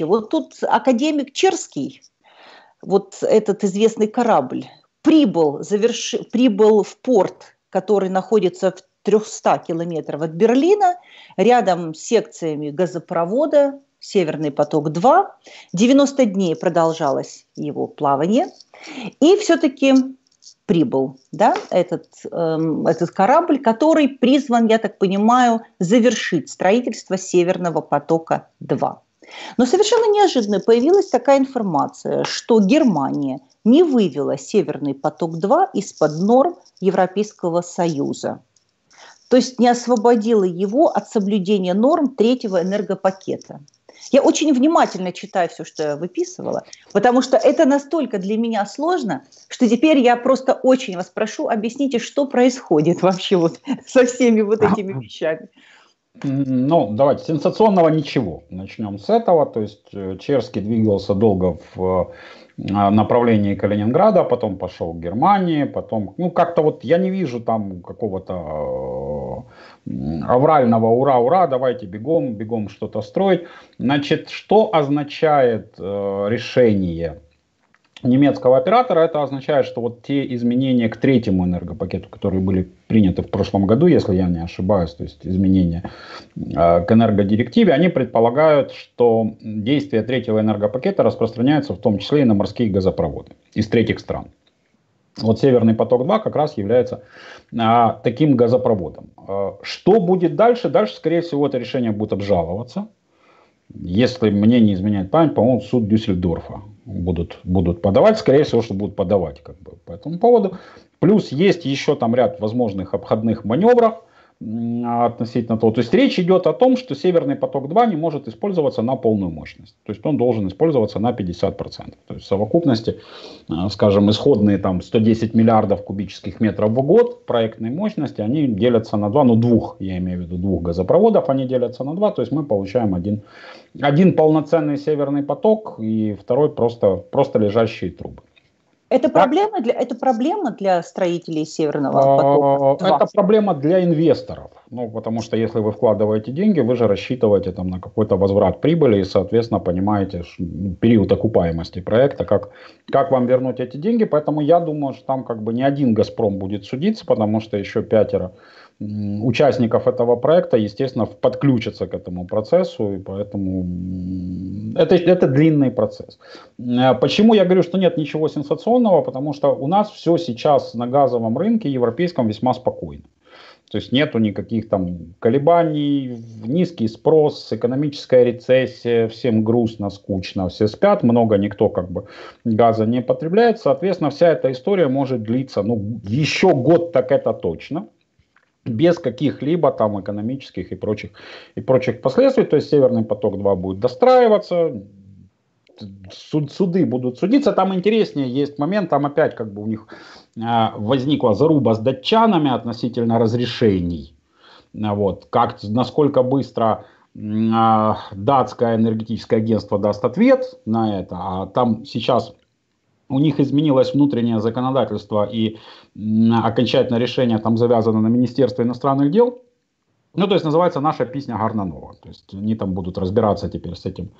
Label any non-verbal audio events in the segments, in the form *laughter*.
Вот тут академик Черский, вот этот известный корабль, прибыл, заверши, прибыл в порт, который находится в 300 километров от Берлина, рядом с секциями газопровода «Северный поток-2». 90 дней продолжалось его плавание. И все-таки прибыл да, этот, эм, этот корабль, который призван, я так понимаю, завершить строительство Северного потока-2. Но совершенно неожиданно появилась такая информация, что Германия не вывела Северный поток-2 из-под норм Европейского Союза. То есть не освободила его от соблюдения норм третьего энергопакета. Я очень внимательно читаю все, что я выписывала, потому что это настолько для меня сложно, что теперь я просто очень вас прошу, объясните, что происходит вообще вот со всеми вот этими вещами. Ну, давайте, сенсационного ничего. Начнем с этого. То есть э, Черский двигался долго в э, направлении Калининграда, потом пошел к Германии, потом, ну, как-то вот я не вижу там какого-то э, аврального ура, ура, давайте бегом, бегом что-то строить. Значит, что означает решение немецкого оператора, это означает, что вот те изменения к третьему энергопакету, которые были приняты в прошлом году, если я не ошибаюсь, то есть изменения э, к энергодирективе, они предполагают, что действие третьего энергопакета распространяется в том числе и на морские газопроводы из третьих стран. Вот Северный поток-2 как раз является а, таким газопроводом. А, что будет дальше? Дальше, скорее всего, это решение будет обжаловаться. Если мне не изменяет память, по-моему, суд Дюссельдорфа будут, будут подавать, скорее всего, что будут подавать как бы, по этому поводу. Плюс есть еще там ряд возможных обходных маневров, относительно того. То есть речь идет о том, что Северный поток-2 не может использоваться на полную мощность. То есть он должен использоваться на 50%. То есть в совокупности, э, скажем, исходные там 110 миллиардов кубических метров в год проектной мощности, они делятся на два, ну двух, я имею в виду двух газопроводов, они делятся на два, то есть мы получаем один, один полноценный Северный поток и второй просто, просто лежащие трубы. Это проблема, для, это проблема для строителей Северного потока? Это проблема для инвесторов. Ну, потому что если вы вкладываете деньги, вы же рассчитываете там, на какой-то возврат прибыли и, соответственно, понимаете ну, период окупаемости проекта, как, как вам вернуть эти деньги. Поэтому я думаю, что там как бы не один «Газпром» будет судиться, потому что еще пятеро участников этого проекта, естественно, подключатся к этому процессу, и поэтому это, это длинный процесс. Э, почему я говорю, что нет ничего сенсационного? Потому что у нас все сейчас на газовом рынке европейском весьма спокойно. То есть нету никаких там колебаний, низкий спрос, экономическая рецессия, всем грустно, скучно, все спят, много никто как бы газа не потребляет. Соответственно, вся эта история может длиться, ну, еще год так это точно без каких-либо там экономических и прочих, и прочих последствий. То есть Северный поток-2 будет достраиваться, суд, суды будут судиться. Там интереснее есть момент, там опять как бы у них э, возникла заруба с датчанами относительно разрешений. Вот, как, насколько быстро э, датское энергетическое агентство даст ответ на это. А там сейчас у них изменилось внутреннее законодательство и окончательное решение там завязано на Министерство иностранных дел. Ну, то есть называется наша песня Гарнанова. То есть они там будут разбираться теперь с этим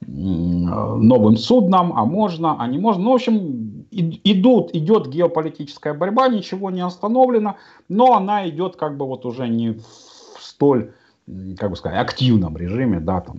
новым судном, а можно, а не можно. Ну, в общем, идут, идет геополитическая борьба, ничего не остановлено, но она идет как бы вот уже не в столь как бы сказать, активном режиме, да, там,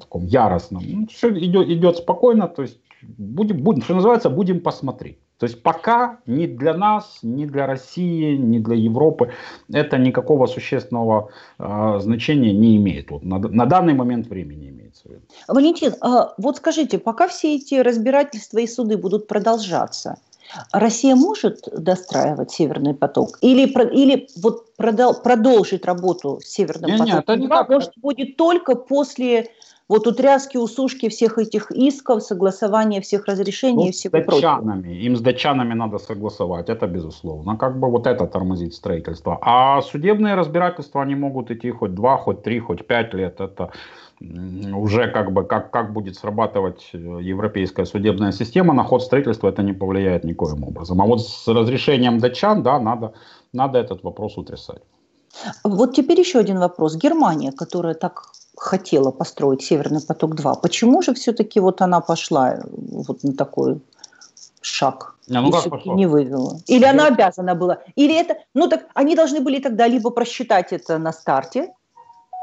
таком яростном. Ну, все идет, идет спокойно, то есть будем, будем, что называется, будем посмотреть. То есть пока ни для нас, ни для России, ни для Европы это никакого существенного э, значения не имеет. Вот на, на данный момент времени имеется в виду. Валентин, э, вот скажите, пока все эти разбирательства и суды будут продолжаться, Россия может достраивать Северный поток? Или, или вот продол, продолжить работу с Северным нет, потоком? Нет, это не так. Может, будет только после вот утряски, усушки всех этих исков, согласования всех разрешений ну, и всего датчанами. прочего. Им с датчанами надо согласовать, это безусловно. Как бы вот это тормозит строительство. А судебные разбирательства, они могут идти хоть два, хоть три, хоть пять лет. Это уже как бы как, как будет срабатывать э, европейская судебная система на ход строительства, это не повлияет никоим образом. А вот с разрешением датчан, да, надо, надо этот вопрос утрясать. Вот теперь еще один вопрос. Германия, которая так хотела построить Северный поток-2. Почему же все-таки вот она пошла э, вот на такой шаг? А ну как пошло? не вывела. Или Я... она обязана была. Или это, ну так они должны были тогда либо просчитать это на старте,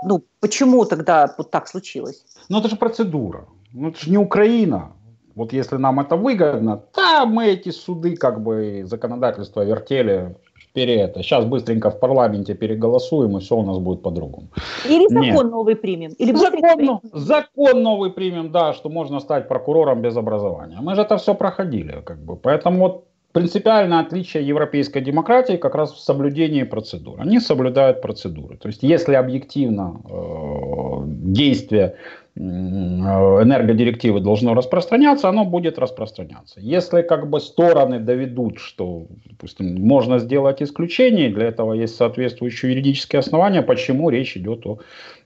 ну почему тогда вот так случилось? Ну это же процедура. Ну это же не Украина. Вот если нам это выгодно, да, мы эти суды, как бы, законодательство вертели пере Сейчас быстренько в парламенте переголосуем, и все у нас будет по-другому. Или закон Нет. новый примем. Или закон, закон новый примем, да, что можно стать прокурором без образования. Мы же это все проходили. Как бы. Поэтому вот принципиальное отличие европейской демократии как раз в соблюдении процедур. Они соблюдают процедуры. То есть, если объективно э, действие э, энергодирективы должно распространяться, оно будет распространяться. Если как бы стороны доведут, что допустим, можно сделать исключение, для этого есть соответствующие юридические основания, почему речь идет о,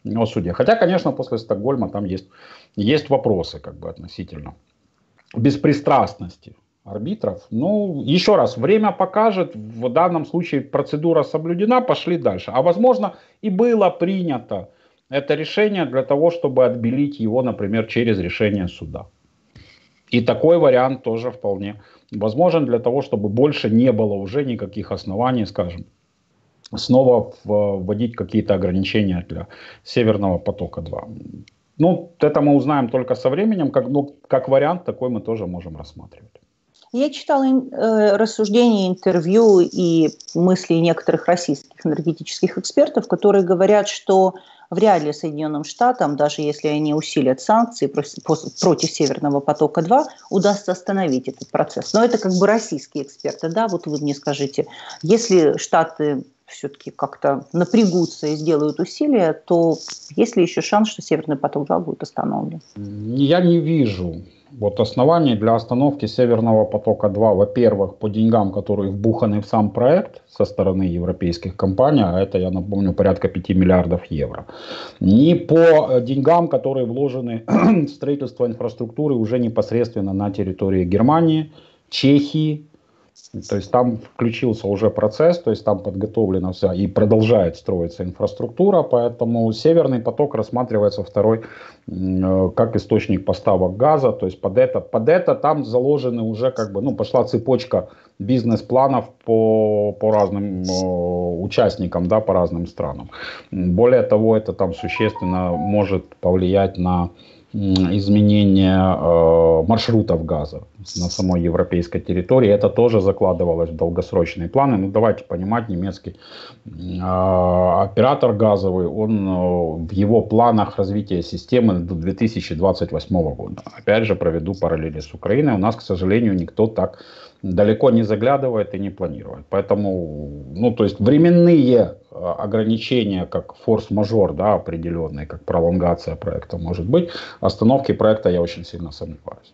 о суде. Хотя, конечно, после Стокгольма там есть, есть вопросы как бы относительно беспристрастности арбитров. Ну, еще раз, время покажет, в данном случае процедура соблюдена, пошли дальше. А возможно и было принято это решение для того, чтобы отбелить его, например, через решение суда. И такой вариант тоже вполне возможен для того, чтобы больше не было уже никаких оснований, скажем, снова вводить какие-то ограничения для Северного потока-2. Ну, это мы узнаем только со временем, как, ну, как вариант такой мы тоже можем рассматривать. Я читала э, рассуждения, интервью и мысли некоторых российских энергетических экспертов, которые говорят, что вряд ли Соединенным Штатам, даже если они усилят санкции против Северного потока-2, удастся остановить этот процесс. Но это как бы российские эксперты. Да, вот вы мне скажите, если Штаты все-таки как-то напрягутся и сделают усилия, то есть ли еще шанс, что Северный поток-2 будет остановлен? Я не вижу вот оснований для остановки Северного потока-2, во-первых, по деньгам, которые вбуханы в сам проект со стороны европейских компаний, а это, я напомню, порядка 5 миллиардов евро, ни по деньгам, которые вложены *clears throat* в строительство инфраструктуры уже непосредственно на территории Германии, Чехии, то есть там включился уже процесс, то есть там подготовлена вся и продолжает строиться инфраструктура, поэтому Северный поток рассматривается второй как источник поставок газа, то есть под это, под это там заложены уже как бы, ну, пошла цепочка бизнес-планов по, по разным э, участникам, да, по разным странам. Более того, это там существенно может повлиять на изменение э, маршрутов газа на самой европейской территории. Это тоже закладывалось в долгосрочные планы. Ну, давайте понимать, немецкий э, оператор газовый, он э, в его планах развития системы до 2028 года. Опять же, проведу параллели с Украиной. У нас, к сожалению, никто так далеко не заглядывает и не планирует. Поэтому, ну, то есть временные а, ограничения, как форс-мажор, да, определенные, как пролонгация проекта может быть, остановки проекта я очень сильно сомневаюсь.